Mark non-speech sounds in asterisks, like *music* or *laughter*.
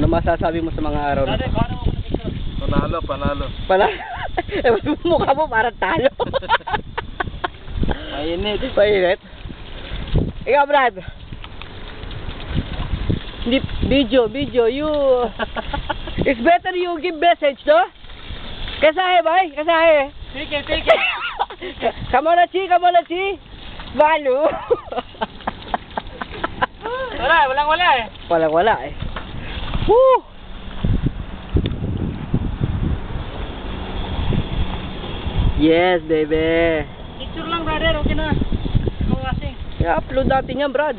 Ano masasabi mo sa mga araw na to? Panalo, panalo. Pala? *laughs* eh, mukha mo parang talo. *laughs* Mainit. Mainit. Ikaw, Brad. Hindi, video, video, you... *laughs* It's better you give message, no? Kasahe, boy, kasahe. Sige, sige. Kamalachi, kamalachi. Malu. Wala, walang wala eh. Walang wala eh. Woo! Yes, baby. Picture lang brother, okay na. Mga kasing. I-upload natin yan, Brad.